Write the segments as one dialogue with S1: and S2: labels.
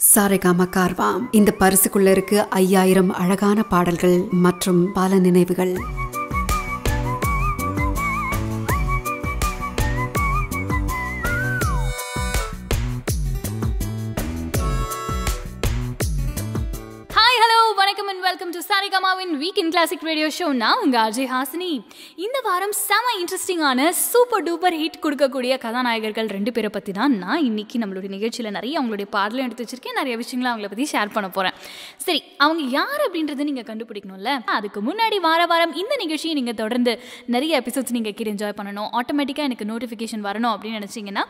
S1: சாரேகாமா கார்வாம் இந்த பரிசுக்குள்ள இருக்கு ஐயாயிரம் அழகான பாடல்கள் மற்றும் பல நினைவுகள்.
S2: கிளாசிக் ரேடியோ ஷோ நான் உங்க அஜய் ஹாசினி இந்த வாரம் செம இன்ட்ரெஸ்டிங்கான சூப்பர் டூப்பர் ஹிட் கொடுக்கக்கூடிய கதாநாயகர்கள் ரெண்டு பேரை பற்றி தான் நான் இன்னைக்கு நம்மளுடைய நிகழ்ச்சியில் நிறைய அவங்களுடைய பாடலும் எடுத்து வச்சிருக்கேன். நிறைய விஷயங்களை அவங்கள பற்றி ஷேர் பண்ண போகிறேன் சரி அவங்க யார் அப்படின்றத நீங்கள் கண்டுபிடிக்கணும்ல? அதுக்கு முன்னாடி வார வாரம் இந்த நிகழ்ச்சியை நீங்கள் தொடர்ந்து நிறைய எபிசோட்ஸ் நீங்கள் கீழே என்ஜாய் பண்ணணும். ஆட்டோமேட்டிக்காக எனக்கு நோட்டிஃபிகேஷன் வரணும் அப்படின்னு நினச்சிங்கன்னா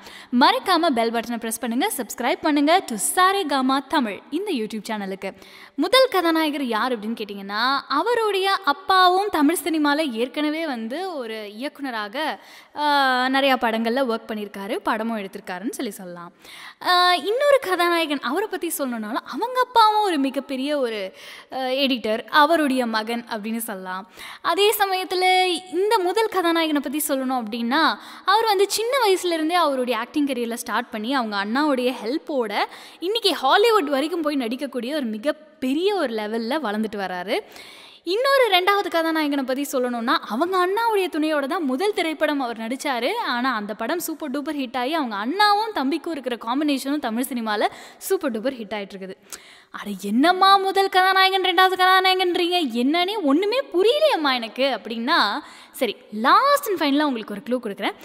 S2: மறக்காமல் பெல் பட்டனை ப்ரெஸ் பண்ணுங்கள் சப்ஸ்கிரைப் பண்ணுங்கள் டு சாரே காமா தமிழ் இந்த யூடியூப் சேனலுக்கு முதல் கதாநாயகர் யார் அப்படின்னு கேட்டிங்கன்னா அவருடைய அப்பாவும் தமிழ் சினிமாவில் ஏற்கனவே வந்து ஒரு இயக்குனராக நிறையா படங்களில் ஒர்க் பண்ணியிருக்காரு படமும் எடுத்திருக்காருன்னு சொல்லி சொல்லலாம். இன்னொரு கதாநாயகன் அவரை பற்றி சொல்லணுன்னாலும் அவங்க அப்பாவும் ஒரு மிகப்பெரிய ஒரு எடிட்டர் அவருடைய மகன் அப்படின்னு சொல்லலாம். அதே சமயத்தில் இந்த முதல் கதாநாயகனை பற்றி சொல்லணும் அப்படின்னா அவர் வந்து சின்ன வயசுலேருந்தே அவருடைய ஆக்டிங் கரியரில் ஸ்டார்ட் பண்ணி அவங்க அண்ணாவுடைய ஹெல்ப்போட இன்றைக்கி ஹாலிவுட் வரைக்கும் போய் நடிக்கக்கூடிய ஒரு மிகப்பெரிய ஒரு லெவலில் வளர்ந்துட்டு வராரு. இன்னொரு ரெண்டாவது கதாநாயகனை பற்றி சொல்லணும்னா அவங்க அண்ணாவுடைய துணையோட தான் முதல் திரைப்படம் அவர் நடித்தார் ஆனால் அந்த படம் சூப்பர் டூப்பர் ஹிட் ஆகி அவங்க அண்ணாவும் தம்பிக்கும் இருக்கிற காம்பினேஷனும் தமிழ் சினிமாவில் சூப்பர் டூப்பர் ஹிட் ஆகிட்டு இருக்குது. அட என்னம்மா முதல் கதாநாயகன் ரெண்டாவது கதாநாயகன்றீங்க? என்னன்னே ஒன்றுமே புரியலையம்மா எனக்கு. அப்படின்னா சரி லாஸ்ட் அண்ட் ஃபைனலாக உங்களுக்கு ஒரு க்ளூ கொடுக்குறேன்.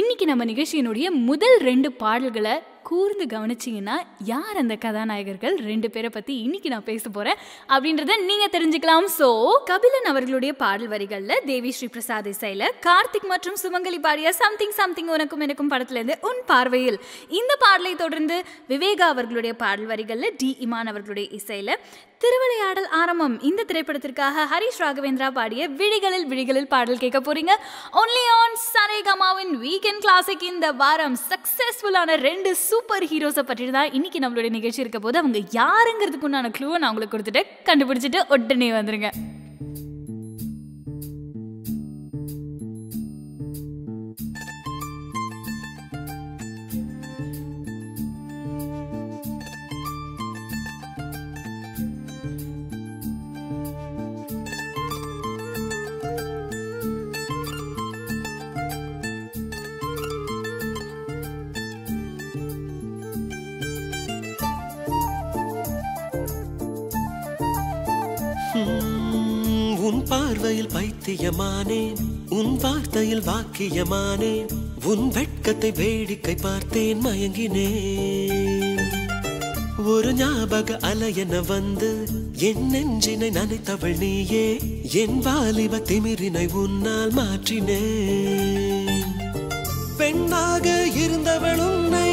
S2: இன்னைக்கு நம்ம நிகழ்ச்சியினுடைய முதல் ரெண்டு பாடல்களை கூர்ந்து கவனிச்சிங்கன்னா யார் அந்த கதாநாயகர்கள்? ரெண்டு பேரை பற்றி இன்னைக்கு நான் பேச போகிறேன் அப்படின்றத நீங்கள் தெரிஞ்சுக்கலாம். ஸோ கபிலன் அவர்களுடைய பாடல் வரிகளில் தேவி ஸ்ரீ பிரசாத் இசையில் கார்த்திக் மற்றும் சுமங்கலி பாடிய சம்திங் சம்திங் உனக்கும் எனக்கும் படத்துலேருந்து உன் பார்வையில். இந்த பாடலை தொடர்ந்து விவேகா அவர்களுடைய பாடல் வரிகளில் டி. இமான் அவர்களுடைய இசையில் திருவிளையாடல் ஆரம்பம். இந்த திரைப்படத்திற்காக ஹரிஷ் ராகவேந்திரா பாடிய விழிகளில் விழிகளில் பாடல் கேட்க போறீங்க. ஒன்லி ஆன் சரேகமாவின் வீக்கெண்ட் கிளாசிக் இந்த வாரம் சக்சஸ்ஃபுல்லான ரெண்டு சூப்பர் ஹீரோஸை பற்றி தான் இன்னைக்கு நம்மளுடைய நிகழ்ச்சி இருக்க போது அவங்க யாருங்கிறதுக்கு உண்டான க்ளூவை நான் உங்களுக்கு கொடுத்துட்டு கண்டுபிடிச்சிட்டு உடனே வந்துருங்க.
S3: பார்வையில் உன் வார்த்தையில் வாக்கியமானேன் உன் வெட்கத்தை வேடிக்கை பார்த்தேன் மயங்கினேன் ஒரு ஞாபக அலையென வந்து என் நெஞ்சினை நனைத்தவள் நீயே என் வாலிப திமிரினை உன்னால் மாற்றினேன் பெண்ணாக இருந்தவள் உன்னை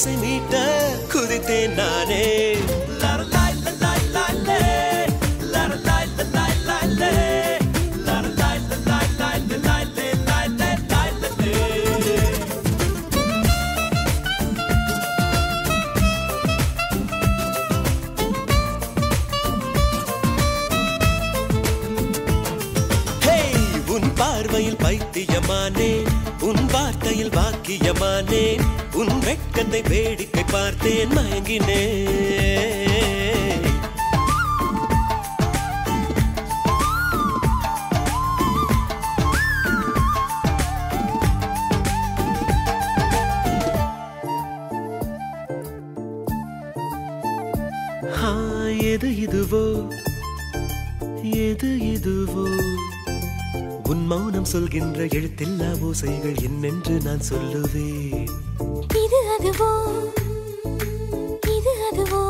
S3: せみたくれてなれ。பைத்தியமானே உன் வார்த்தையில் வாக்கியமானேன் உன் வெட்கத்தை வேடிக்கை பார்த்தேன் மயங்கினே. எது இதுவோ? எது இதுவோ? உன் மௌனம் சொல்கின்ற எழுத்தில்லா ஓசைகள் என்னென்று நான் சொல்லுவேன்.
S4: இது அதுவோ? இது அதுவோ?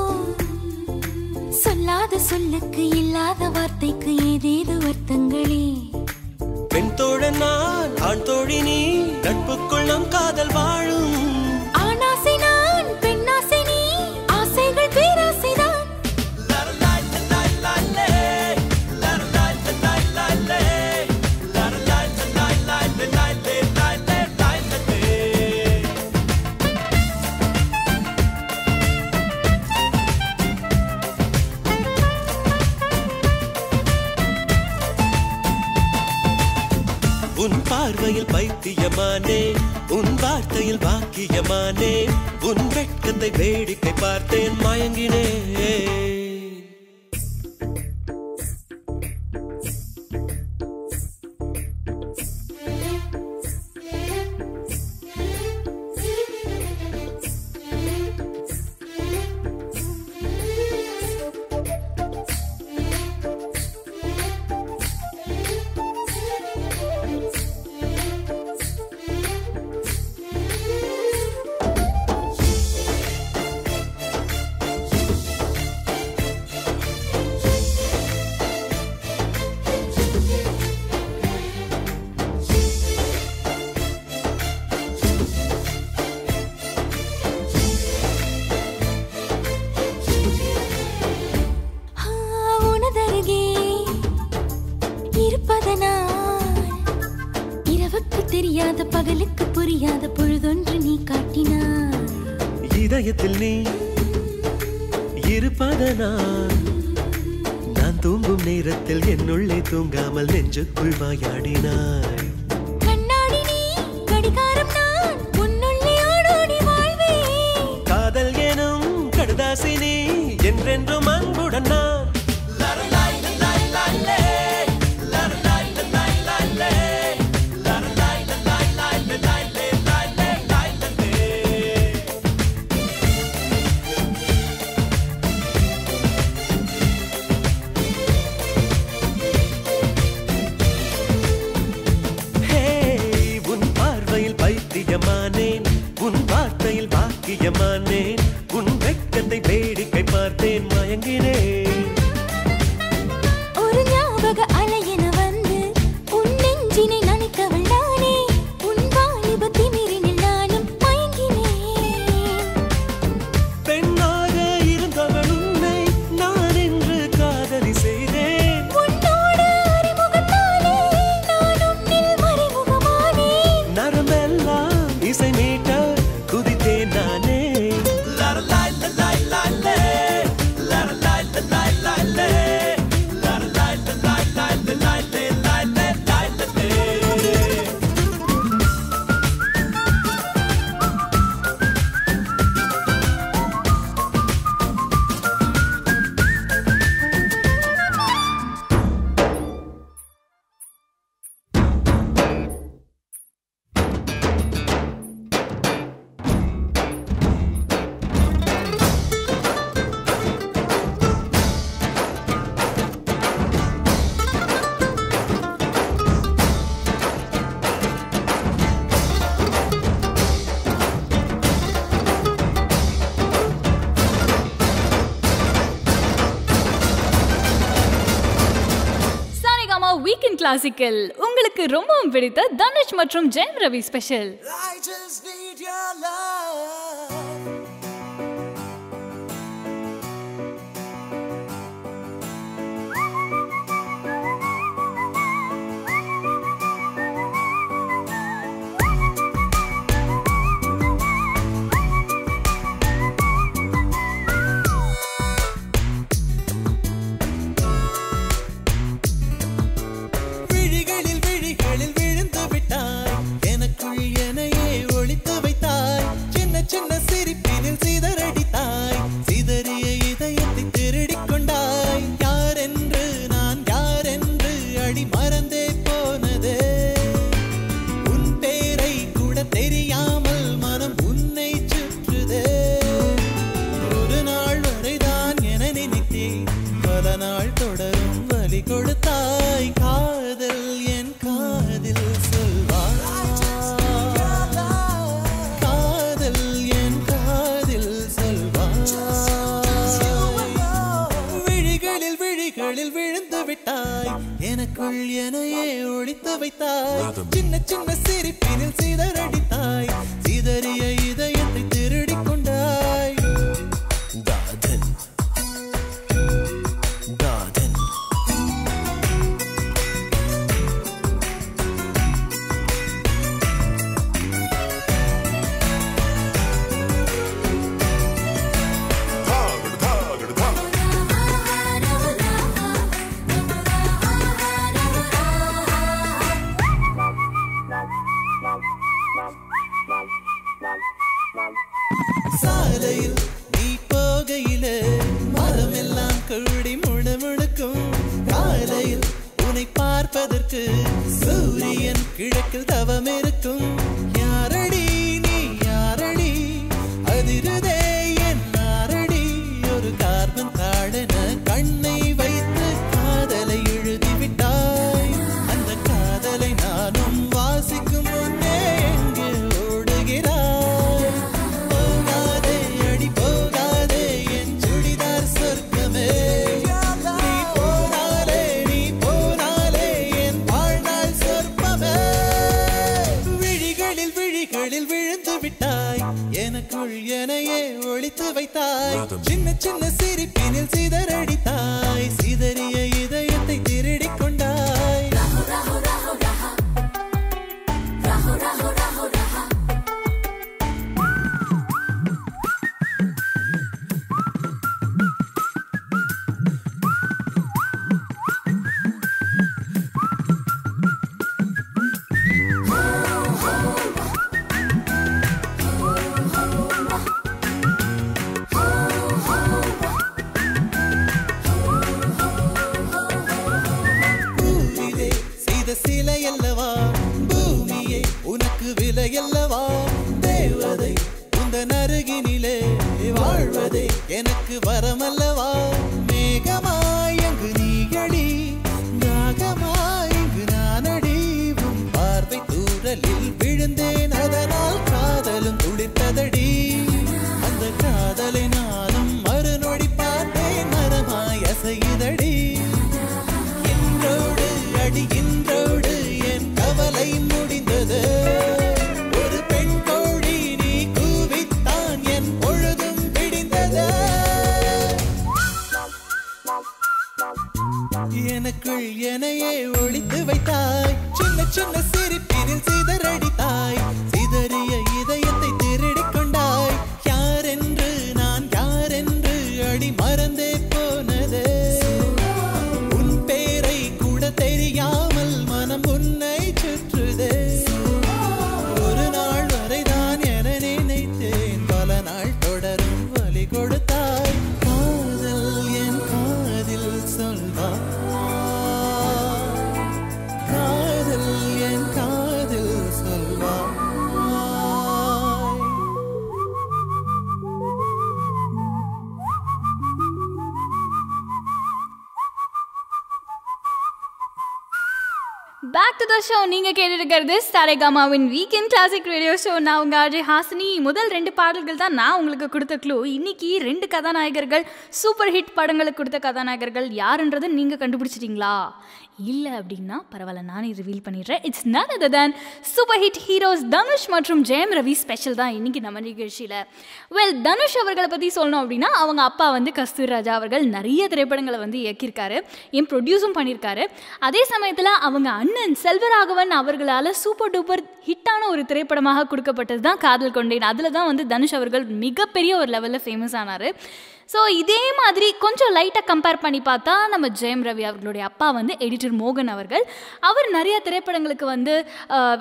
S4: சொல்லாத சொல்லுக்கு இல்லாத வார்த்தைக்கு ஏதேது அர்த்தங்களே
S3: பெண் தோழன் நான் ஆண் தோழி நீ நட்புக்குள் நம் காதல் வாழும்.
S4: பெருமானே
S3: உன் வெட்கத்தை வேடிக்கை பார்த்தேன் மயங்கினேன்.
S5: Maya. கிளாசிக்கல் உங்களுக்கு ரொம்பவும் பிடித்த தனுஷ் மற்றும் ஜெயம் ரவி ஸ்பெஷல்
S3: நிழலில் விழுந்து விட்டாய். எனக்குள் எனையே ஒழித்து வைத்தாய். சின்ன சின்ன சிரிப்பினில் சிதறடித்தாய். சிதறிய
S2: சாரேகாமாவின் வீக்கெண்ட் கிளாசிக் ரேடியோ ஷோ நான் உங்கள் அஜய் ஹாசினி. முதல் ரெண்டு பாடல்கள் தான் நான் உங்களுக்கு கொடுத்த க்ளூ இன்னைக்கு ரெண்டு கதாநாயகர்கள் சூப்பர் ஹிட் படங்களுக்கு கொடுத்த கதாநாயகர்கள் யாருன்றது நீங்கள் கண்டுபிடிச்சிட்டீங்களா? இல்லை அப்படின்னா பரவாயில்ல நானே ரிவீல் பண்ணிடுறேன். It's none other than super hit heroes Dhanush மற்றும் ஜெயம் ரவி ஸ்பெஷல் தான் இன்னைக்கு நம்ம நிகழ்ச்சியில். வெல் தனுஷ் அவர்களை பற்றி சொல்லணும் அப்படின்னா அவங்க அப்பா வந்து கஸ்தூர் ராஜா அவர்கள் நிறைய திரைப்படங்களை வந்து இயக்கியிருக்காரு. என் ப்ரொடியூஸும் பண்ணியிருக்காரு. அதே சமயத்தில் அவங்க அண்ணன் செல்வராகவன் அவர்களால் சூப்பர் டூப்பர் ஹிட்டான ஒரு திரைப்படமாக கொடுக்கப்பட்டது தான் காதல் கொண்டேன். அதில் தான் வந்து தனுஷ் அவர்கள் மிகப்பெரிய ஒரு லெவலில் ஃபேமஸ் ஆனார். ஸோ இதே மாதிரி கொஞ்சம் லைட்டாக கம்பேர் பண்ணி பார்த்தா நம்ம ஜெயம் ரவி அவர்களுடைய அப்பா வந்து எடிட்டர் மோகன் அவர்கள். அவர் நிறைய திரைப்படங்களுக்கு வந்து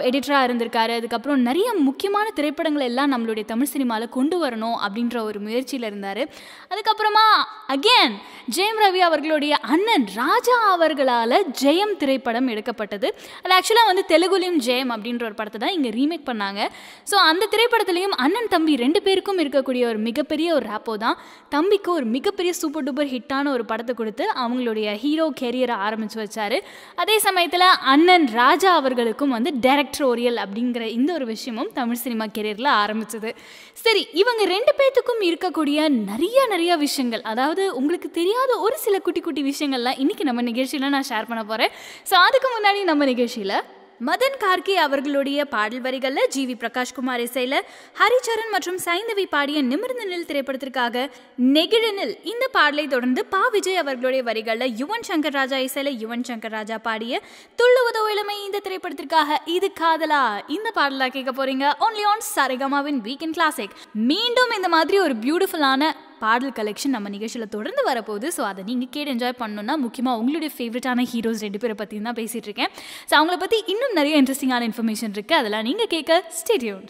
S2: எடிட்டராக இருந்திருக்காரு. அதுக்கப்புறம் நிறைய முக்கியமான திரைப்படங்கள் எல்லாம் நம்மளுடைய தமிழ் சினிமாவில் கொண்டு வரணும் அப்படின்ற ஒரு முயற்சியில் இருந்தார். அதுக்கப்புறமா அகேன் ஜெயம் ரவி அவர்களுடைய அண்ணன் ராஜா அவர்களால் ஜெயம் திரைப்படம் எடுக்கப்பட்டது. அது ஆக்சுவலாக வந்து தெலுங்குலையும் ஜெயம் அப்படின்ற ஒரு படத்தை தான் இங்கே ரீமேக் பண்ணாங்க. ஸோ அந்த திரைப்படத்துலையும் அண்ணன் தம்பி ரெண்டு பேருக்கும் இருக்கக்கூடிய ஒரு மிகப்பெரிய ஒரு ரேப்போ தான். தம்பி தம்பிக்கு ஒரு மிகப்பெரிய சூப்பர் டூப்பர் ஹிட்டான ஒரு படத்தை கொடுத்து அவங்களுடைய ஹீரோ கெரியரை ஆரம்பித்து வச்சாரு. அதே சமயத்தில் அண்ணன் ராஜா அவர்களுக்கும் வந்து டைரக்டரோரியல் அப்படிங்கிற இந்த ஒரு விஷயமும் தமிழ் சினிமா கெரியரில் ஆரம்பிச்சது. சரி இவங்க ரெண்டு பேர்த்துக்கும் இருக்கக்கூடிய நிறைய நிறைய விஷயங்கள் அதாவது உங்களுக்கு தெரியாத ஒரு சில குட்டி குட்டி விஷயங்கள்லாம் இன்னைக்கு நம்ம நிகழ்ச்சியில் நான் ஷேர் பண்ண போகிறேன் ஸோ அதுக்கு முன்னாடி நம்ம நிகழ்ச்சியில் மதன் கார்கே அவர்களுடைய பாடல் வரிகளில் ஜி வி பிரகாஷ்குமார் இசையில் ஹரிச்சரன் மற்றும் சைந்தவி பாடிய நிமிர்ந்த நில் திரைப்படத்திற்காக நெகிழனில் இந்த பாடலை தொடர்ந்து பா விஜய் அவர்களுடைய வரிகளில் யுவன் சங்கர் ராஜா இசையில் யுவன் சங்கர் ராஜா பாடிய துள்ளுவதோ இளமை இந்த திரைப்படத்திற்காக இது காதலா? இந்த பாடலா கேட்க போறீங்க. ஒன்லி ஆன் சரிகமாவின் வீக்கெண்ட் கிளாசிக் மீண்டும் இந்த மாதிரி ஒரு பியூட்டிஃபுல்லான பாடல் கலெக்ஷன் நம்ம நிகழ்ச்சியில் தொடர்ந்து வரப்போகுது. ஸோ அதை நீங்கள் கேட்டு என்ஜாய் பண்ணணும்னா முக்கியமாக உங்களுடைய ஃபேவரட்டான ஹீரோஸ் ரெண்டு பேரை பற்றி தான் பேசிகிட்டு இருக்கேன். ஸோ அவங்கள பற்றி இன்னும் நிறைய இன்ட்ரெஸ்டிங்கான இன்ஃபர்மேஷன் இருக்குது அதெல்லாம் நீங்கள் கேட்க ஸ்டேடியூன்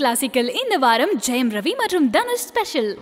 S6: கிளாசிக்கல் இந்த வாரம் ஜெயம் ரவி மற்றும் தனுஷ் ஸ்பெஷல்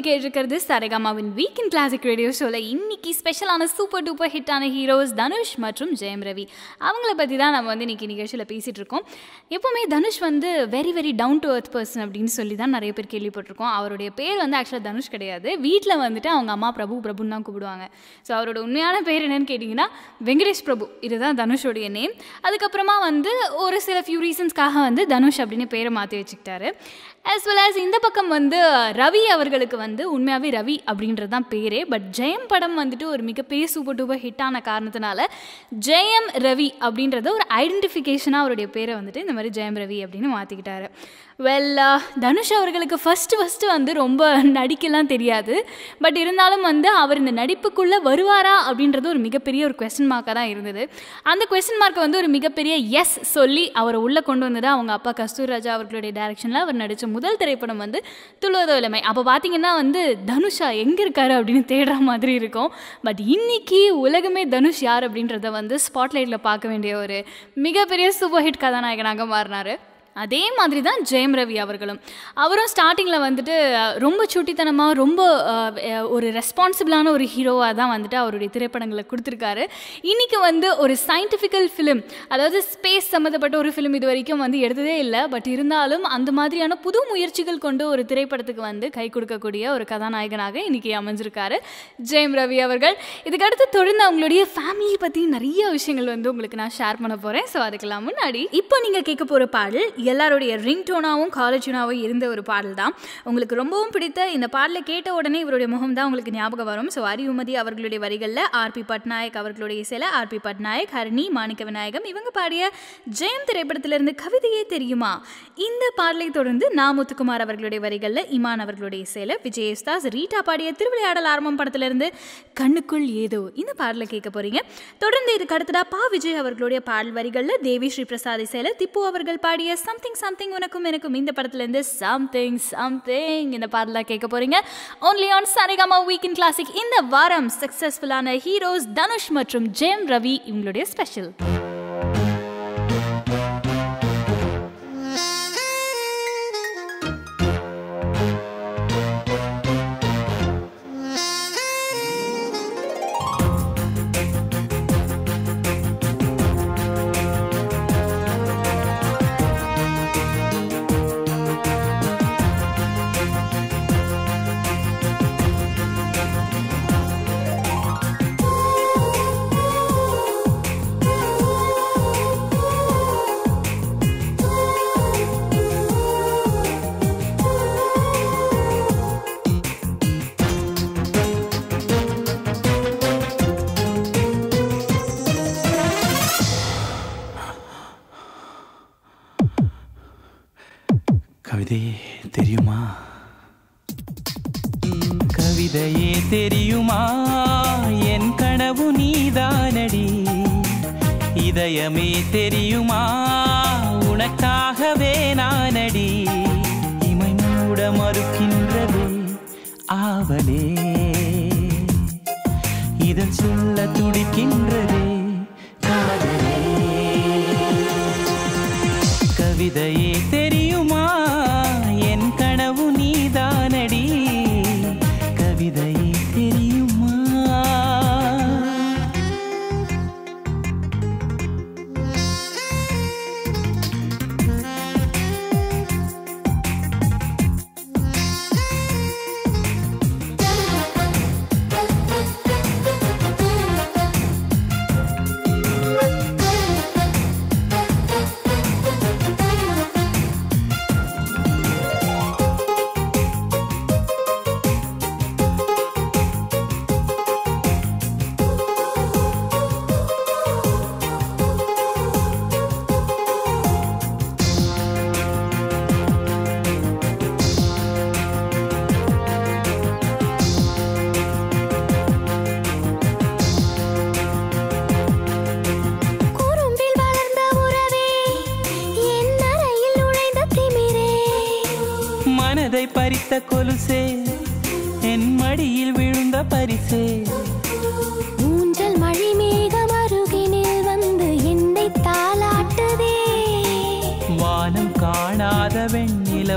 S2: நீங்கள் கேட்டிருக்கிறது சரகமாவின் வீக் இன் கிளாசிக் ரேடியோ ஷோவில் இன்னைக்கு ஸ்பெஷலான சூப்பர் டூப்பர் ஹிட்டான ஹீரோஸ் தனுஷ் மற்றும் ஜெயம் ரவி. அவங்கள பற்றி தான் நம்ம வந்து இன்னைக்கு நிகழ்ச்சியில் பேசிகிட்டு இருக்கோம். எப்போவுமே தனுஷ் வந்து very very down to earth person அப்படின்னு சொல்லி தான் நிறைய பேர் கேள்விப்பட்டிருக்கோம். அவருடைய பேர் வந்து ஆக்சுவலாக தனுஷ் கிடையாது. வீட்டில் வந்துட்டு அவங்க அம்மா பிரபு பிரபுன்னு தான் கூப்பிடுவாங்க. ஸோ அவரோட உண்மையான பேர் என்னன்னு கேட்டிங்கன்னா வெங்கடேஷ் பிரபு. இதுதான் தனுஷோடைய நேம் அதுக்கப்புறமா வந்து ஒரு சில ஃபியூ ரீசன்ஸ்க்காக வந்து தனுஷ் அப்படின்னு பேரை மாற்றி வச்சுக்கிட்டாரு. அஸ் வல் ஆஸ் இந்த பக்கம் வந்து ரவி அவர்களுக்கு வந்து உண்மையாகவே ரவி அப்படின்றது தான் பேரே. பட் ஜெயம் படம் வந்துட்டு ஒரு மிகப்பெரிய சூப்பர் டூப்பர் ஹிட்டான காரணத்தினால ஜெயம் ரவி அப்படின்றத ஒரு ஐடென்டிஃபிகேஷனாக அவருடைய பேரை வந்துட்டு இந்த மாதிரி ஜெயம் ரவி அப்படின்னு மாற்றிக்கிட்டாரு வெல் uh, தனுஷ் அவர்களுக்கு ஃபஸ்ட்டு ஃபஸ்ட்டு வந்து ரொம்ப நடிக்கலாம் தெரியாது. பட் இருந்தாலும் வந்து அவர் இந்த நடிப்புக்குள்ளே வருவாரா அப்படின்றது ஒரு மிகப்பெரிய ஒரு கொஸ்டின் மார்க்காக தான் இருந்தது. அந்த கொஸ்டின் மார்க்கை வந்து ஒரு மிகப்பெரிய எஸ் சொல்லி அவரை உள்ளே கொண்டு வந்தது அவங்க அப்பா கஸ்தூர்ராஜா அவர்களுடைய டேரக்ஷனில் அவர் நடித்த முதல் திரைப்படம் வந்து துளுவதோ இளமை. அப்போ பார்த்தீங்கன்னா வந்து தனுஷா எங்கே இருக்காரு அப்படின்னு தேடுற மாதிரி இருக்கும். பட் இன்னைக்கு உலகமே தனுஷ் யார் அப்படின்றத வந்து ஸ்பாட்லைட்டில் பார்க்க வேண்டிய ஒரு மிகப்பெரிய சூப்பர் ஹிட் கதாநாயகனாக மாறினார். அதே மாதிரி தான் ஜெயம் ரவி அவர்களும். அவரும் ஸ்டார்டிங்கில் வந்துட்டு ரொம்ப சுட்டித்தனமாக ரொம்ப ஒரு ரெஸ்பான்சிபிளான ஒரு ஹீரோவாக தான் வந்துட்டு அவருடைய திரைப்படங்களை கொடுத்துருக்காரு. இன்றைக்கி வந்து ஒரு சயின்டிஃபிக்கல் ஃபிலிம் அதாவது ஸ்பேஸ் சம்மந்தப்பட்ட ஒரு ஃபிலிம் இது வரைக்கும் வந்து எடுத்ததே இல்லை. பட் இருந்தாலும் அந்த மாதிரியான புது முயற்சிகள் கொண்டு ஒரு திரைப்படத்துக்கு வந்து கை கொடுக்கக்கூடிய ஒரு கதாநாயகனாக இன்றைக்கி அமைஞ்சிருக்காரு ஜெயம் ரவி அவர்கள். இதுக்கடுத்து தொடர்ந்து அவங்களுடைய ஃபேமிலி பற்றி நிறைய விஷயங்கள் வந்து உங்களுக்கு நான் ஷேர் பண்ண போகிறேன் ஸோ அதுக்கெல்லாம் முன்னாடி இப்போ நீங்கள் கேட்க போகிற பாடல் எல்லாருடைய ரிங் டோனாகவும் காலேஜ் டோனாகவும் இருந்த ஒரு பாடல் தான். உங்களுக்கு ரொம்பவும் பிடித்த இந்த பாடலை கேட்ட உடனே இவருடைய முகம் தான் உங்களுக்கு ஞாபகம் வரும். ஸோ அறிவுமதி அவர்களுடைய வரிகளில் ஆர்பி பட்நாயக் அவர்களுடைய சில ஆர்பி பட்நாயக் ஹரணி மாணிக்க விநாயகம் இவங்க பாடிய ஜெயம் திரைப்படத்திலிருந்து கவிதையே தெரியுமா? இந்த பாடலை தொடர்ந்து நா முத்துக்குமார் அவர்களுடைய வரிகளில் இமான் அவர்களுடைய இசையில் விஜயஸ்தாஸ் ரீட்டா பாடிய திருவிளையாடல் ஆரம்பம் படத்திலிருந்து கண்ணுக்குள் ஏதோ இந்த பாடலை கேட்க போறீங்க. தொடர்ந்து இதுக்கு அடுத்ததா பா விஜய் அவர்களுடைய பாடல் வரிகளில் தேவி ஸ்ரீ பிரசாத் இசையில் திப்பு அவர்கள் பாடிய சம்திங் சம்திங் உனக்கும் எனக்கும். இந்த படத்துலேருந்து சம்திங் சம்திங் இந்த பாடலை கேட்க போறீங்க. Only on Saregama weekend classic இந்த வாரம் சக்ஸஸ்ஃபுல்லான ஹீரோஸ் தனுஷ் மற்றும் ஜெயம் ரவி இவங்களுடைய ஸ்பெஷல்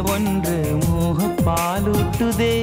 S3: ஒன்று மோக
S7: பாலூட்டுதே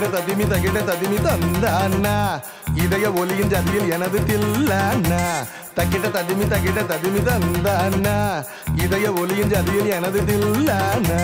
S3: தத்திட தத்திமி தங்கிட தத்திமி தந்தானா? இதய ஒலியின் ஜதியில் எனது தில்லானா? தக்கிட்ட தத்திமி தங்கிட்ட தத்திமி தந்தானா? இதய ஒலியின் ஜதியில் எனது தில்லானா?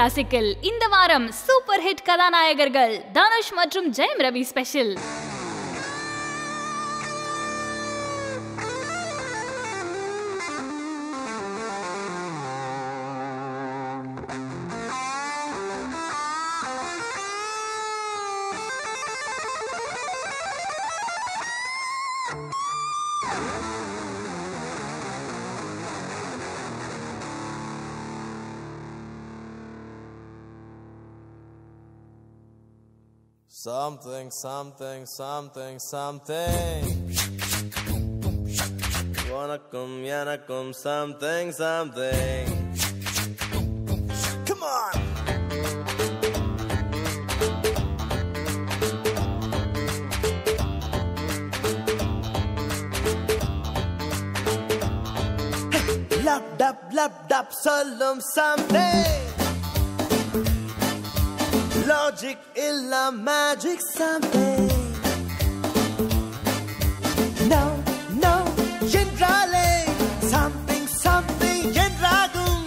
S2: கிளாசிக்கில் இந்த வாரம் சூப்பர் ஹிட் கதாநாயகர்கள் தனுஷ் மற்றும் Jayam Ravi special
S8: something, something, something, something. Wannakum, yanakum, something, something. Come on!
S5: Hey, lap, dap, lap, dap, solemn something. Logic இல்ல மேஜிக் something. No no என்றாலே something something என்றாகும்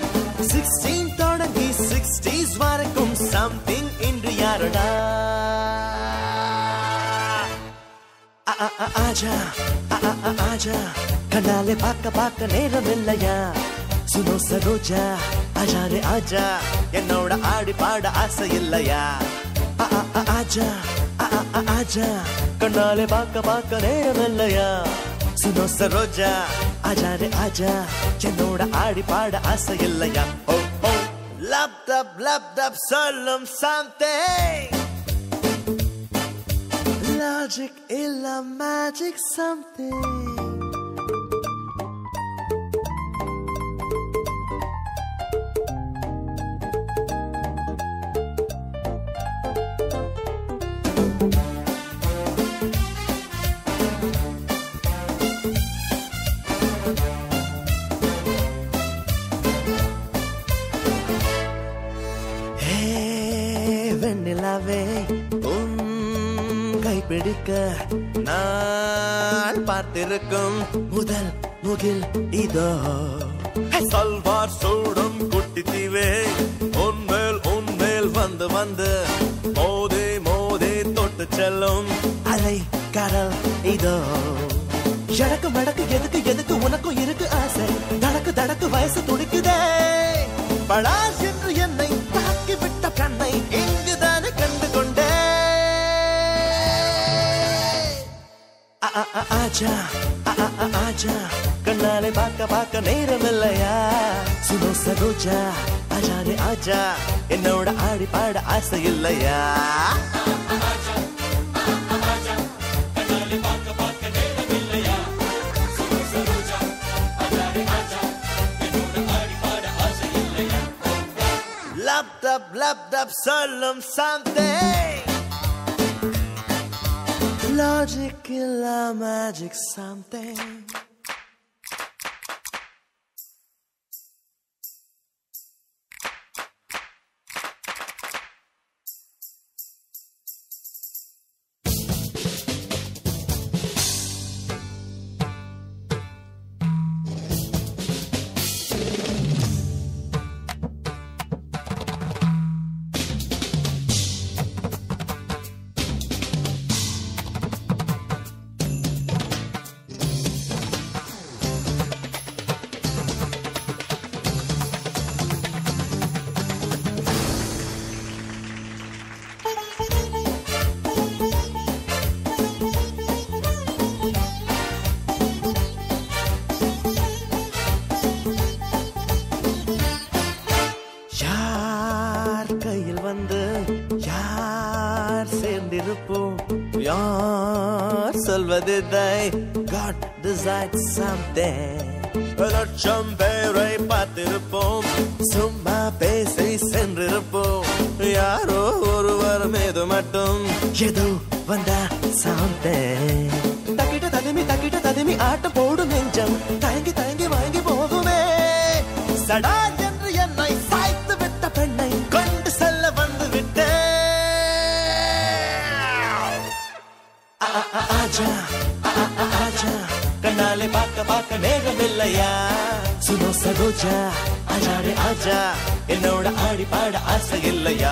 S5: 16 தொடங்கி 60s வரைக்கும் something இன்று யாரடா? ஆஜா ஆஜா. கண்ணாலே பார்க்க பார்க்க நேரம் இல்லையா சுனோ சரோஜா ஆஜா ரே ஆஜா என்னோட ஆடி பாட ஆசை இல்லையா ஆ, ஆ, ஆ, ஆஜா ஆ, ஆ, ஆ, ஆஜா கண்ணாலே பார்க்க பார்க்க நேரம் இல்லையா சுனோ சரோஜா ஆஜா ரே ஆஜா என்னோட ஆடி பாட ஆசை இல்லையா ஓ ஓ லப் டப் லப் டப் சொல்லும் something Logic illa magic something. வெண்ணிலாவே உன் கைப்பிடிக்க நான் பார்த்திருக்கும் முதல் முகில் இதோ. சல்வார் சூடும் குட்டி தீவே உன்மேல் உன்மேல் வந்து வந்து மோதே மோதே தொட்டு செல்லும். அலை கடல் இதோ. எனக்கு மடக்கு எதுக்கு எதுக்கு உனக்கும் இருக்கு ஆசை. தனக்கு தனக்கு வயசு துடிக்குதே. படாஸ் என்று ஆ, ஆ, ஆஜா ஆ, ஆ, ஆ, ஆஜா கண்ணாலே பார்க்க பார்க்க நேரம் இல்லையா சுனோ சரோஜா ஆஜா ரே ஆஜா என்னோட ஆடி பாட ஆசை இல்லையா Laptop, laptop, சொல்லும் something. Logic illa magic something. Decides something லட்சம் பேரை பார்த்திருப்போம் சும்மா பேசி சென்றிருப்போம் யாரோ ஒருவர் மீது மட்டும் ஏதோ வந்தா something தக்கிட்ட ததுமி தக்கிட்ட ததுமி ஆட்டம் போடும் நெஞ்சம் தயங்கி தயங்கி வாங்கி போகுமே சடா என்று என்னை சாய்த்து விட்ட பெண்ணை கொண்டு செல்ல வந்து விட்டேன் ஆஜா கண்ணாலே பார்க்க பார்க்க நேரம் இல்லையா சுனோ சரோஜா ஆஜா ஆஜா என்னோட ஆடி பாட ஆசை இல்லையா?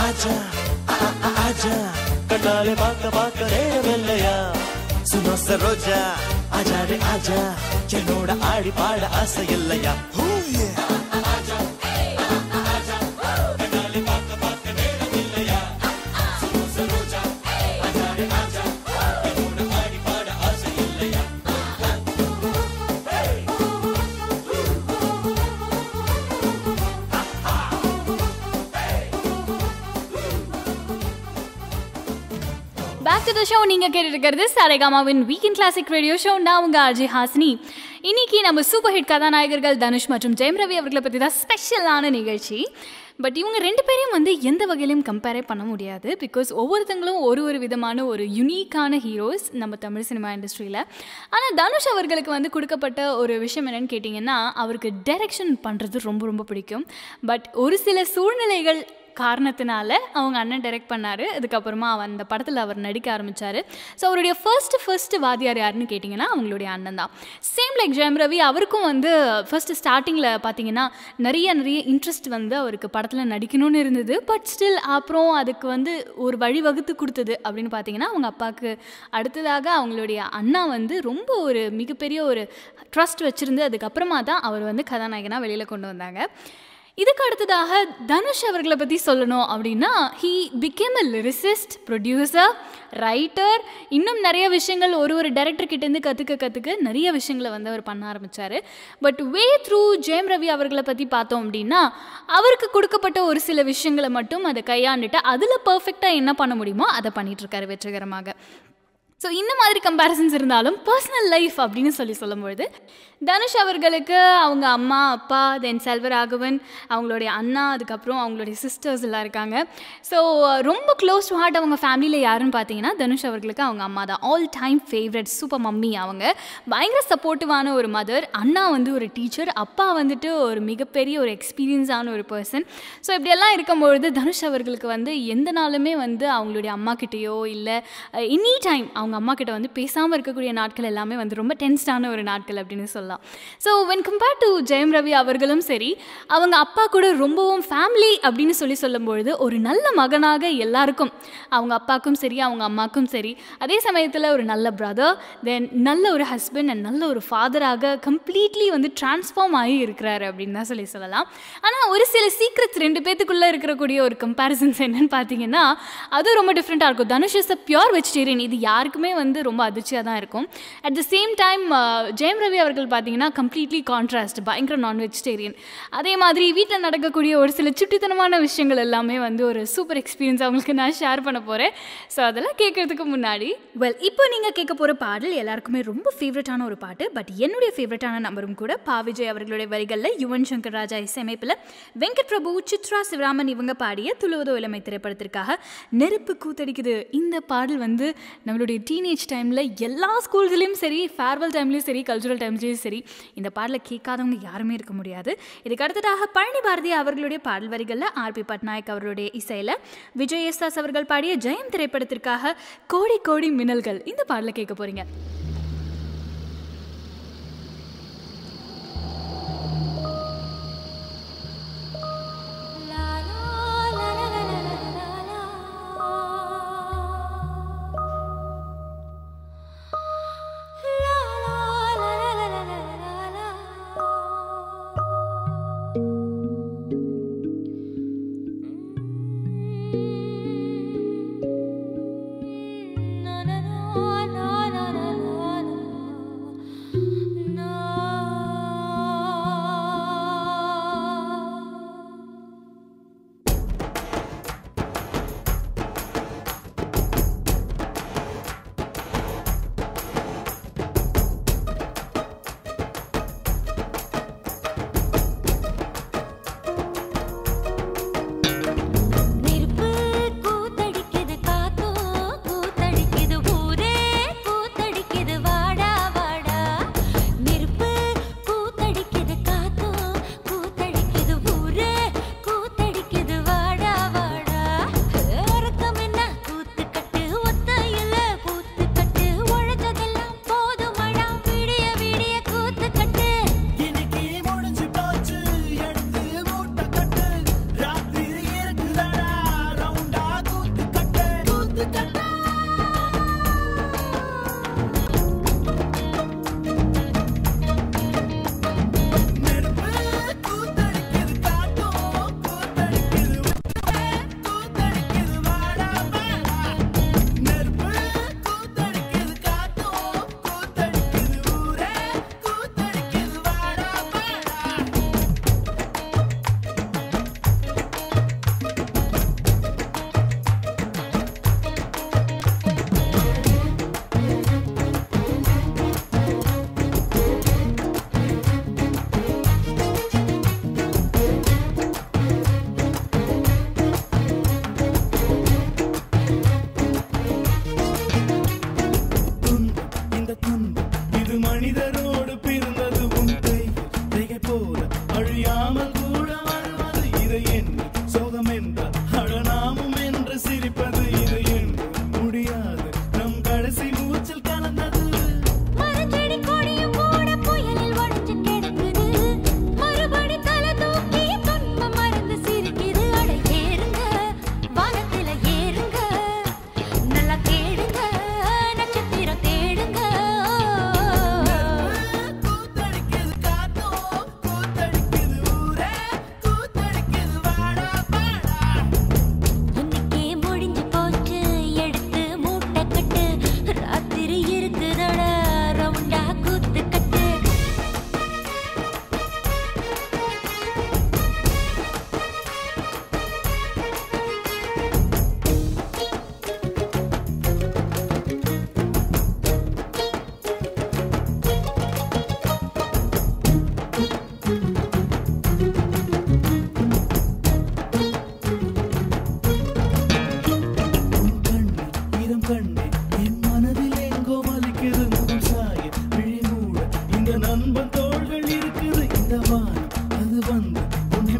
S5: ஆஜா ஆஜா கண்ணாலே பார்க்க பார்க்க நேரம் இல்லையா சுனோ சரோஜா ஆஜா ஆஜா என்னோட ஆடி பாட ஆசை இல்லையா?
S2: Oh, ஷோ நீங்க கேட்டுருக்கிறது சரேகாமாவின் சாரேகாமாவின் வீக்கெண்ட் கிளாசிக் ரேடியோ ஷோ நான் உங்க ஆர்ஜி ஹாசினி இன்னைக்கு நம்ம சூப்பர் ஹிட் கதாநாயகர்கள் தனுஷ் மற்றும் ஜெயம் ரவி அவர்களை பற்றி தான் ஸ்பெஷலான நிகழ்ச்சி. பட் இவங்க ரெண்டு பேரையும் வந்து எந்த வகையிலும் கம்பேரே பண்ண முடியாது. பிகாஸ் ஒவ்வொருத்தங்களும் ஒரு ஒரு விதமான ஒரு யுனிக்கான ஹீரோஸ் நம்ம தமிழ் சினிமா இண்டஸ்ட்ரியில் ஆனால் தனுஷ் அவர்களுக்கு வந்து கொடுக்கப்பட்ட ஒரு விஷயம் என்னன்னு கேட்டிங்கன்னா அவருக்கு டைரக்ஷன் பண்ணுறது ரொம்ப ரொம்ப பிடிக்கும். பட் ஒரு சில சூழ்நிலைகள் காரணத்தினால அவங்க அண்ணன் டைரக்ட் பண்ணார். அதுக்கப்புறமா அவன் அந்த படத்தில் அவர் நடிக்க ஆரம்பித்தார் ஸோ அவருடைய ஃபர்ஸ்ட்டு ஃபர்ஸ்ட்டு வாதியார் யாருன்னு கேட்டிங்கன்னா அவங்களுடைய அண்ணன் தான். சேம் லைக் ஜெயம் ரவி அவருக்கும் வந்து ஃபர்ஸ்ட் ஸ்டார்டிங்கில் பார்த்தீங்கன்னா நிறைய நிறைய இன்ட்ரெஸ்ட் வந்து அவருக்கு படத்தில் நடிக்கணும்னு இருந்தது. பட் ஸ்டில் அப்புறம் அதுக்கு வந்து ஒரு வழி வகுத்து கொடுத்தது அப்படின்னு பார்த்தீங்கன்னா அவங்க அப்பாவுக்கு அடுத்ததாக அவங்களுடைய அண்ணா வந்து ரொம்ப ஒரு மிகப்பெரிய ஒரு ட்ரஸ்ட் வச்சுருந்து அதுக்கப்புறமா தான் அவர் வந்து கதாநாயகனாக வெளியில் கொண்டு வந்தாங்க. இதுக்கு அடுத்ததாக தனுஷ் அவர்களை பற்றி சொல்லணும் அப்படின்னா he became a lyricist producer writer இன்னும் நிறைய விஷயங்கள் ஒரு ஒரு டேரக்டர்கிட்டேருந்து கற்றுக்க கற்றுக்க நிறைய விஷயங்களை வந்து அவர் பண்ண ஆரம்பித்தார் but way through Jayam Ravi அவர்களை பற்றி பார்த்தோம் அப்படின்னா அவருக்கு கொடுக்கப்பட்ட ஒரு சில விஷயங்களை மட்டும் அதை கையாண்டுட்டு அதில் பர்ஃபெக்டாக என்ன பண்ண முடியுமோ அதை பண்ணிகிட்ருக்காரு வெற்றிகரமாக. ஸோ இந்த மாதிரி கம்பேரிசன்ஸ் இருந்தாலும் பர்சனல் லைஃப் அப்படின்னு சொல்லி சொல்லும்பொழுது தனுஷ் அவர்களுக்கு அவங்க அம்மா அப்பா தென் செல்வராகவன் அவங்களுடைய அண்ணா அதுக்கப்புறம் அவங்களுடைய சிஸ்டர்ஸ் எல்லாம் இருக்காங்க. ஸோ ரொம்ப க்ளோஸ் டு ஹார்ட் அவங்க ஃபேமிலியில் யாருன்னு பார்த்தீங்கன்னா தனுஷ் அவர்களுக்கு அவங்க அம்மா தான். All time favourite super mummy அவங்க. பயங்கர சப்போர்ட்டிவான ஒரு மதர் அண்ணா வந்து ஒரு டீச்சர் அப்பா வந்துட்டு ஒரு மிகப்பெரிய ஒரு எக்ஸ்பீரியன்ஸான ஒரு பர்சன் ஸோ இப்படியெல்லாம் இருக்கும்பொழுது தனுஷ் அவர்களுக்கு வந்து எந்த நாளுமே வந்து அவங்களுடைய அம்மா கிட்டேயோ இல்லை எனி டைம் அவங்க அம்மா கிட்ட வந்து பேசாமல் இருக்கக்கூடிய நாட்கள் எல்லாமே வந்து ரொம்ப டென்ஸ்டான ஒரு நாட்கள் அப்படின்னு சொல்லலாம். So when compare to Jayam Ravi அவர்களும் சரி அவங்க அப்பா கூட ரொம்பவும் ஃபேமிலி அப்படின்னு சொல்லி சொல்லும்பொழுது ஒரு நல்ல மகனாக எல்லாருக்கும் அவங்க அப்பாக்கும் சரி அவங்க அம்மாக்கும் சரி அதே சமயத்தில் ஒரு நல்ல பிரதர் தென் நல்ல ஒரு ஹஸ்பண்ட் அண்ட் நல்ல ஒரு ஃபாதராக கம்ப்ளீட்லி வந்து டிரான்ஸ்ஃபார்ம் ஆகி இருக்கிறாரு அப்படின்னு தான் சொல்லி சொல்லலாம். ஆனால் ஒரு சில சீக்ரெட்ஸ் ரெண்டு பேத்துக்குள்ளே இருக்கக்கூடிய ஒரு கம்பேரிசன்ஸ் என்னன்னு பார்த்தீங்கன்னா அது ரொம்ப டிஃப்ரெண்ட்டாக இருக்கும். Dhanush is a pure vegetarian இது எல்லாருக்குமே வந்து ரொம்ப அதிர்ச்சியாக தான் இருக்கும். At the same time Jayam Ravi அவர்கள் பார்த்தீங்கன்னா கம்ப்ளீட்லி கான்ட்ராஸ்ட் பயங்கர நான் வெஜிடேரியன் அதே மாதிரி வீட்டில் நடக்கக்கூடிய ஒரு சில சுட்டித்தனமான விஷயங்கள் எல்லாமே வந்து ஒரு சூப்பர் எக்ஸ்பீரியன்ஸ் அவங்களுக்கு நான் ஷேர் பண்ண போகிறேன் ஸோ அதெல்லாம் கேட்கறதுக்கு முன்னாடி வெல் இப்போ நீங்கள் கேட்க போகிற பாடல் எல்லாருக்குமே ரொம்ப ஃபேவரட்டான ஒரு பாட்டு. பட் என்னுடைய ஃபேவரட்டான நம்பரும் கூட பா விஜய் அவர்களுடைய வரிகளில் யுவன் சங்கர் ராஜா இசையமைப்பில் வெங்கட் பிரபு சித்ரா சிவராமன் இவங்க பாடிய துளுவதோ இளமை திரைப்படத்திற்காக நெருப்பு கூத்தடிக்குது. இந்த பாடல் வந்து நம்மளுடைய டீனேஜ் டைமில் எல்லா ஸ்கூல்ஸ்லேயும் சரி ஃபேர்வெல் டைம்லேயும் சரி கல்ச்சுரல் டைம்லேயும் சரி இந்த பாடலை கேட்காதவங்க யாருமே இருக்க முடியாது. இதுக்கு அடுத்ததாக பழனி பாரதி அவர்களுடைய பாடல் வரிகளில் ஆர்பி பட்நாயக் அவருடைய இசையில் விஜய் எஸ் அவர்கள் பாடிய ஜெயம் திரைப்படத்திற்காக கோடி கோடி மின்னல்கள் இந்த பாடலை கேட்க
S3: போகிறீங்க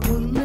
S3: you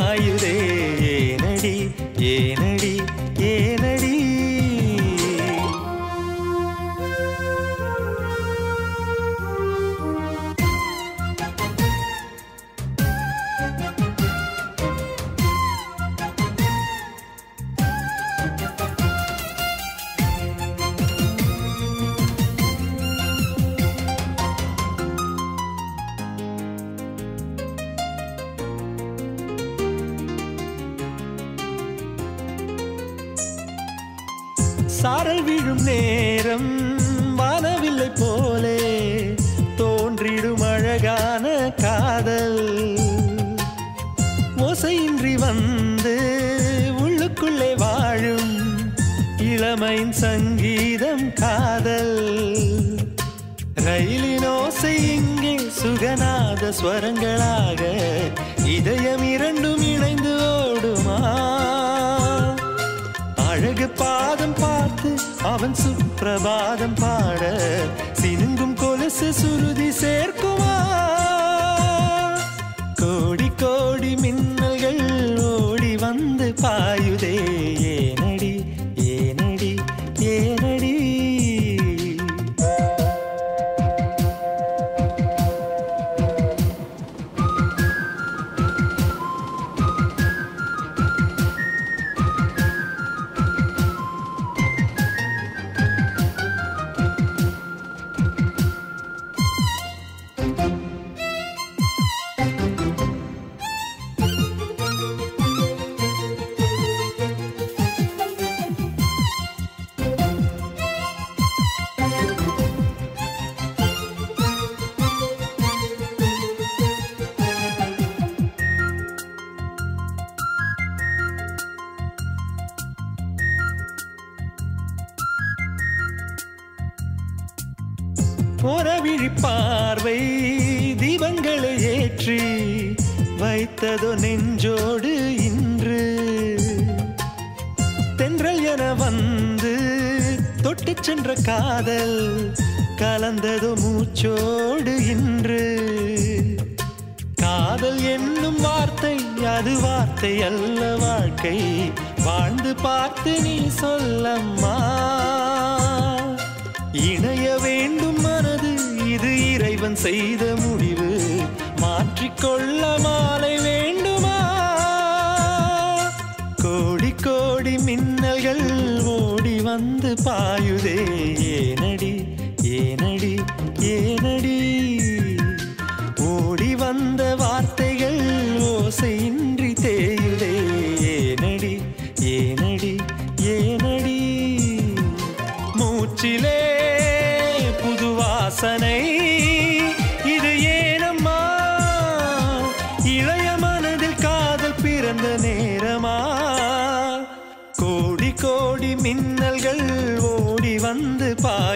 S3: வந்து பார்வை தீபங்களை ஏற்றி வைத்ததோ நெஞ்சோடு இன்று. தென்றல் என வந்து தொட்டு சென்ற காதல் கலந்ததோ மூச்சோடு இன்று. காதல் என்னும் வார்த்தை அது வார்த்தை அல்ல வாழ்க்கை. வாழ்ந்து பார்த்து நீ சொல்லம்மா. செய்த முடிவு மாற்றிக்கொள்ள மாலை வேண்டுமா? கோடி கோடி மின்னல்கள் ஓடி வந்து பாயுதே வந்து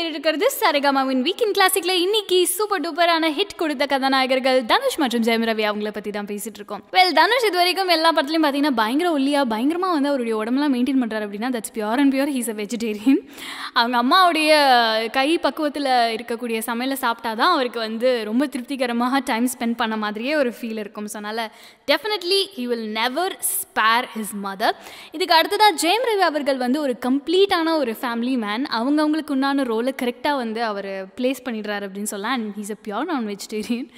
S2: ஷோ கேட்டுட்டு இருக்கிறது சரிகமாவின் வீக்கெண்ட் கிளாசிக்ல இன்னைக்கு சூப்பர் டூப்பரான ஹிட் கொடுத்த கதாநாயகர்கள் தனுஷ் மற்றும் ஜெயம் ரவி அவங்கள பத்தி தான் பேசிட்டு இருக்கோம். வெல் தனுஷ் இது வரைக்கும் எல்லா படத்துலயும் பாத்தீங்கன்னா பயங்கர ஒல்லியா பயங்கரமா வந்து அவருடைய உடம்புலாம் மெயின்டைன் பண்றாரு அப்படின்னா that's pure and pure he's a vegetarian அவங்க அம்மாவுடைய கை பக்குவத்தில் இருக்கக்கூடிய சமையலை சாப்பிட்டா தான் அவருக்கு வந்து ரொம்ப திருப்திகரமாக டைம் ஸ்பெண்ட் பண்ண மாதிரியே ஒரு ஃபீல் இருக்கும். ஸோ அதனால் definitely he will never spare his mother இதுக்கு அடுத்ததாக ஜெயம் ரவி அவர்கள் வந்து ஒரு கம்ப்ளீட்டான ஒரு ஃபேமிலி மேன் அவங்கவுங்களுக்கு உண்டான ரோலை கரெக்டாக வந்து அவர் பிளேஸ் பண்ணிடுறாரு அப்படின்னு சொல்லலாம். And he's a pure non vegetarian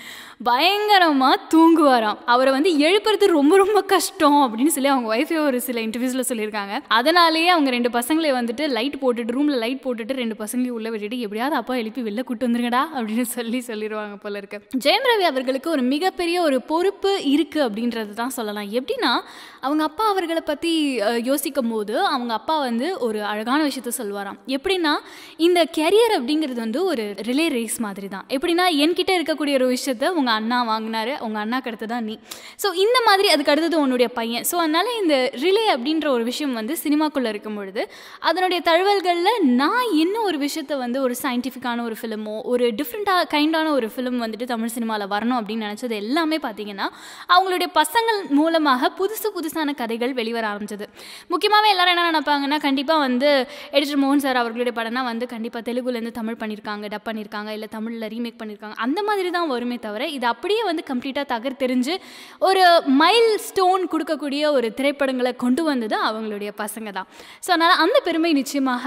S2: பயங்கரமாக தூங்குவாராம். அவரை வந்து எழுப்புறது ரொம்ப ரொம்ப கஷ்டம் அப்படின்னு சொல்லி அவங்க ஒய்ஃபே ஒரு சில இன்டர்வியூஸில் சொல்லியிருக்காங்க. அதனாலேயே அவங்க ரெண்டு பசங்களை வந்துட்டு லைட் போட்டுட்டு ரூமில் லைட் போட்டுட்டு ரெண்டு பசங்களையும் உள்ளே விட்டுட்டு எப்படியாவது அப்பா எழுப்பி வெளில கூட்டு வந்துருங்கடா அப்படின்னு சொல்லி சொல்லிடுவாங்க போல இருக்கு. ஜெயம் ரவி அவர்களுக்கு ஒரு மிகப்பெரிய ஒரு பொறுப்பு இருக்குது அப்படின்றது தான் சொல்லலாம். எப்படின்னா அவங்க அப்பா அவர்களை பற்றி யோசிக்கும் போது அவங்க அப்பா வந்து ஒரு அழகான விஷயத்த சொல்லுவாராம். எப்படின்னா இந்த கெரியர் அப்படிங்கிறது வந்து ஒரு ரிலே ரேஸ் மாதிரி தான். எப்படின்னா என்கிட்ட இருக்கக்கூடிய ஒரு விஷயத்த உங்கள் அண்ணா வாங்கினாரு உங்கள் அண்ணாக்கு அடுத்து தான் நீ. ஸோ இந்த மாதிரி அதுக்கு அடுத்தது உன்னுடைய பையன். ஸோ அதனால் இந்த ரிலே அப்படின்ற ஒரு விஷயம் வந்து சினிமாக்குள்ளே இருக்கும் பொழுது அதனுடைய தழுவல்களில் நான் என்ன ஒரு விஷயத்த வந்து ஒரு சயின்டிஃபிக்கான ஒரு ஃபிலிமோ ஒரு டிஃப்ரெண்ட்டாக கைண்டான ஒரு ஃபிலிம் வந்துட்டு தமிழ் சினிமாவில் வரணும் அப்படின்னு நினச்சது எல்லாமே பார்த்தீங்கன்னா அவங்களுடைய பசங்கள் மூலமாக புதுசு புதுசான கதைகள் வெளிவர ஆரம்பிச்சது. முக்கியமாகவே எல்லாரும் என்ன நினைப்பாங்கன்னா கண்டிப்பாக வந்து எடிட்டர் மோகன் சார் அவர்களுடைய படம்னா வந்து கண்டிப்பாக தெலுங்குலேருந்து தமிழ் பண்ணியிருக்காங்க டப் பண்ணியிருக்காங்க இல்லை தமிழில் ரீமேக் பண்ணியிருக்காங்க அந்த மாதிரி தான் வருமே தவிர இது அப்படியே வந்து கம்ப்ளீட்டாக தகர் தெரிஞ்சு ஒரு மைல் ஸ்டோன் கொடுக்கக்கூடிய ஒரு திரைப்படங்களை கொண்டு வந்தது அவங்களுடைய பசங்க தான். ஸோ அதனால் அந்த பெருமை நிச்சயமாக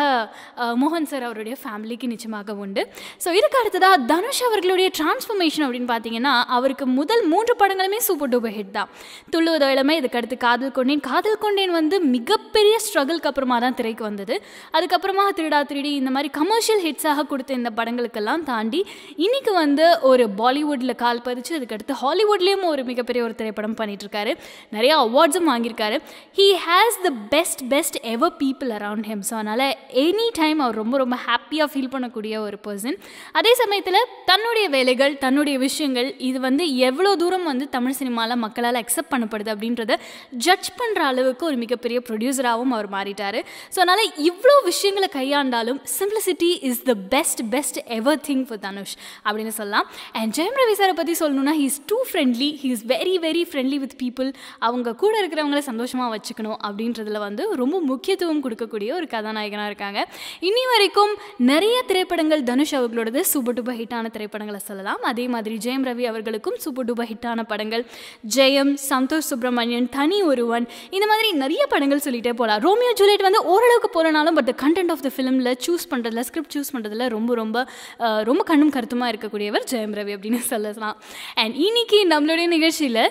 S2: மோகன் சார் அவருடைய ஃபேமிலிக்கு நிச்சயமாக உண்டு. ஸோ இதுக்கு அடுத்ததாக தனுஷ் அவர்களுடைய டிரான்ஸ்ஃபர்மேஷன் அப்படின்னு பார்த்தீங்கன்னா அவருக்கு முதல் மூன்று படங்களுமே சூப்பர் டூபர் ஹிட் தான். துள்ளுவதோ இளமை இதுக்கு அடுத்து காதல் கொண்டேன். காதல் கொண்டேன் வந்து மிகப்பெரிய ஸ்ட்ரகிள்க்கு அப்புறமா தான் திரைக்கு வந்தது. அதுக்கப்புறமா திருடா திருடி இந்த மாதிரி கமர்ஷியல் ஹிட்ஸாக கொடுத்த இந்த படங்களுக்கெல்லாம் தாண்டி இன்னைக்கு வந்து ஒரு பாலிவுட்டில் கால் பறித்து அதுக்கடுத்து ஹாலிவுட்லேயும் ஒரு மிகப்பெரிய ஒரு திரைப்படம் பண்ணிட்டு இருக்காரு நிறைய அவார்ட்ஸும் வாங்கியிருக்காரு. He has the best best ever people around him so அதனால் எனி டைம் அவர் ரொம்ப ரொம்ப ஹாப்பியாக ஃபீல் பண்ணக்கூடிய ஒரு பர்சன் அதே சமயத்தில் தன்னுடைய வேலைகள் தன்னுடைய விஷயங்கள் இது வந்து எவ்வளோ தூரம் வந்து தமிழ் சினிமாவில் மக்களால் அக்செப்ட் பண்ணப்படுது அப்படின்றத ஜட்ஜ் பண்ணுற அளவுக்கு ஒரு மிகப்பெரிய ப்ரொடியூசராகவும் அவர் மாறிட்டார். ஸோ அதனால் இவ்வளோ விஷயங்களை கையாண்டாலும் simplicity is the best best ever thing for Dhanush அப்படின்னு சொல்லலாம். அண்ட் ஜெயம் ரவி சாரை பற்றி சொல்லணும்னா he is too friendly he is very very friendly with people அவங்க கூட இருக்கிறவங்கள சந்தோஷமாக வச்சுக்கணும் அப்படின்றதுல வந்து ரொம்ப முக்கியத்துவம் கொடுக்கக்கூடிய ஒரு கதாநாயகனாக இருக்காங்க. இனி வரைக்கும் நிறைய திரைப்படங்கள் தனுஷ் அவர்களோடது சூப்பர் டூப ஹிட்டான திரைப்படங்களை சொல்லலாம். அதே மாதிரி ஜெயம் ரவி அவர்களுக்கும் சூப்பர் டூப ஹிட்டான படங்கள். ஜெயம் சந்தோஷ் சுப்ரமணியன் தனி ஒருவன் இந்த மாதிரி நிறைய படங்கள் சொல்லிட்டே போகலாம் ரோமியோ ஜூலியட் வந்து ஓரளவுக்கு போகிறனாலும் பட் கண்டென்ட் ஆஃப் த ஃபிலிமில் சூஸ் பண்ணுறதுல ஸ்கிரிப்ட் சூஸ் பண்ணுறதுல ரொம்ப ரொம்ப ரொம்ப கண்ணும் கருத்துமாக இருக்கக்கூடியவர் ஜெயம் ரவி அப்படின்னு சொல்லலாம். அண்ட் இன்னைக்கு நம்மளுடைய நிகழ்ச்சியில்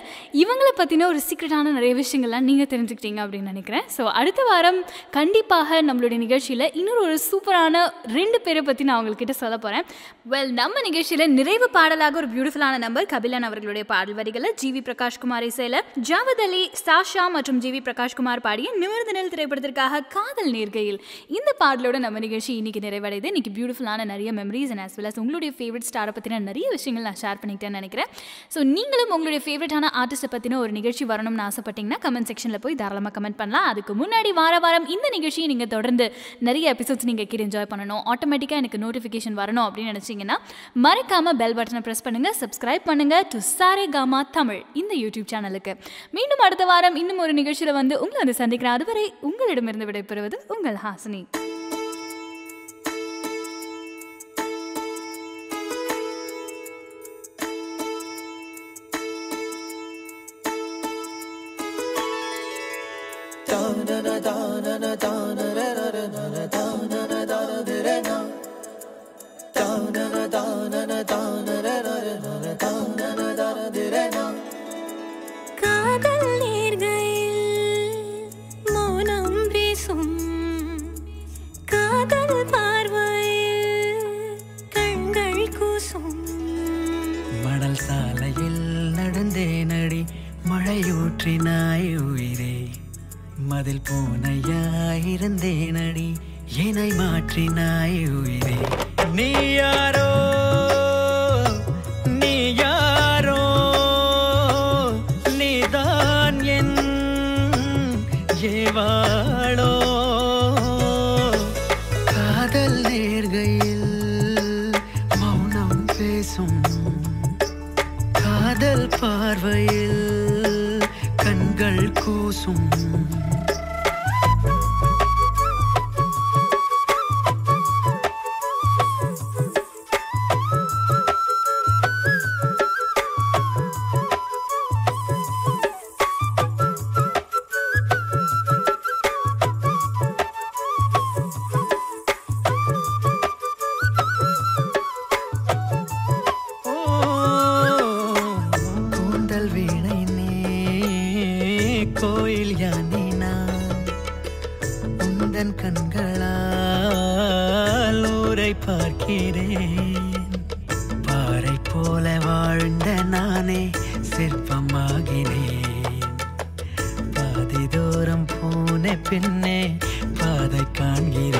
S2: இவங்களை பற்றின ஒரு சீக்ரெட்டான நிறைய விஷயங்கள்லாம் நீங்கள் தெரிஞ்சுக்கிட்டீங்க அப்படின்னு நினைக்கிறேன். ஸோ அடுத்த வாரம் கண்டிப்பாக நம்மளுடைய நிகழ்ச்சியில் இன்னொரு ஒரு சூப்பரான ரெண்டு பேரை பற்றி நான் அவங்கக்கிட்ட சொல்ல போகிறேன் வெல் நம்ம நிகழ்ச்சியில் நிறைவு பாடலாக ஒரு பியூட்டிஃபுல்லான நம்பர் கபிலன் அவர்களுடைய பாடல் வரிகளை ஜிவி பிரகாஷ்குமார் இசையில் ஜாவத் அலி சாஷா மற்றும் ஜிவி பிரகாஷ்குமார் பாடிய நிமிர்ந்த நெல் திரைப்படத்திற்காக காதல் நேர்கையில் இந்த பாடலோட நம்ம நிகழ்ச்சி இன்னைக்கு நிறைவடையுது. இன்னைக்கு பியூட்டிஃபுல்லான நிறைய memories and as well as உங்களுடைய ஃபேவரட் ஸ்டாரை பற்றின நிறைய விஷயங்கள் நான் ஷேர் பண்ணிக்கிட்டேன். நினைக்கிறேன். ஸோ நீங்களும் உங்களுடைய ஃபேவரட்டான ஆர்டிஸ்ட்டை பற்றின ஒரு நிகழ்ச்சி வரணும்னு ஆசைப்பட்டீங்கன்னா கமெண்ட் செக்ஷனில் போய் தாராளமாக கமெண்ட் பண்ணலாம். அதுக்கு முன்னாடி வார வாரம் இந்த நிகழ்ச்சியை நீங்கள் தொடர்ந்து நிறைய எபிசோட்ஸ் நீங்கள் கீழே என்ஜாய் பண்ணணும். ஆட்டோமேட்டிக்காக எனக்கு நோட்டிஃபிகேஷன் வரணும் அப்படின்னு நினச்சிங்கன்னா மறக்காமல் பெல் பட்டனை ப்ரெஸ் பண்ணுங்கள் சப்ஸ்கிரைப் பண்ணுங்கள் டு சாரே காமா தமிழ் இந்த யூடியூப் சேனலுக்கு மீண்டும் அடுத்த வாரம் இன்னும் ஒரு நிகழ்ச்சியில் வந்து உங்களை வந்து சந்திக்கிறேன். அதுவரை உங்களிடமிருந்து விடைபெறுவது உங்கள் ஹாசினி.
S9: ஒன்றை பார்க்கிறேன். பாறை போல வாழ்ந்த நானே சிற்பமாகினேன். பாதி தூரம் போன பின்னே பாதை காண்கிறேன்.